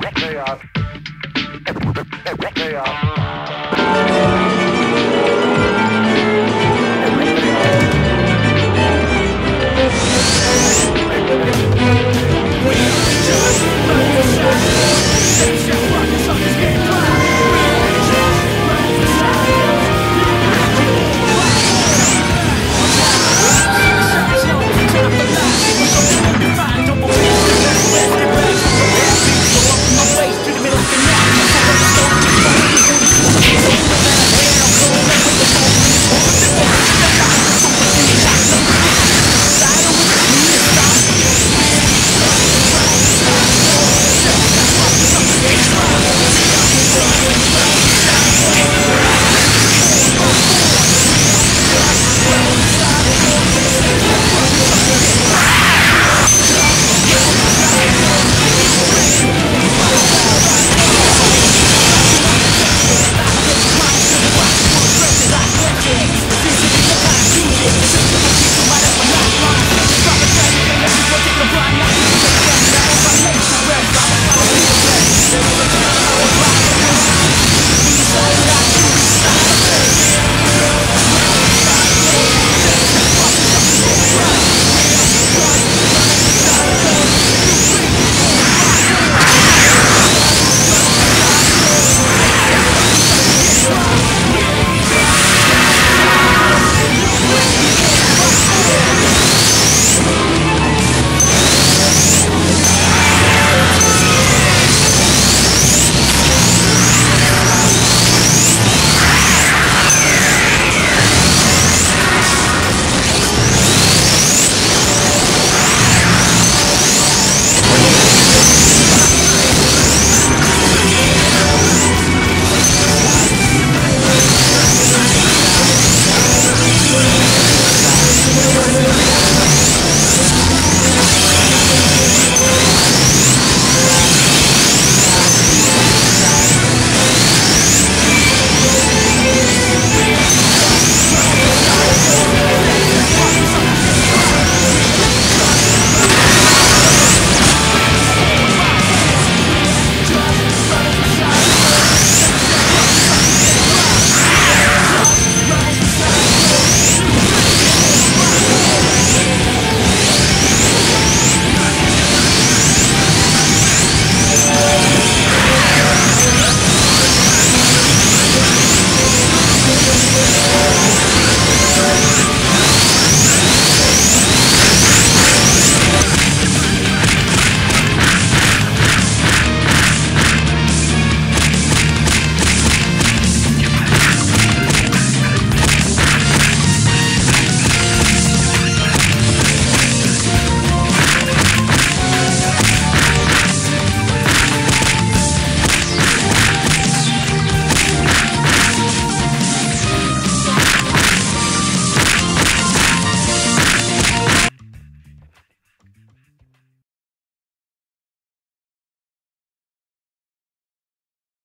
Chaos. Chaos. Thank Some of the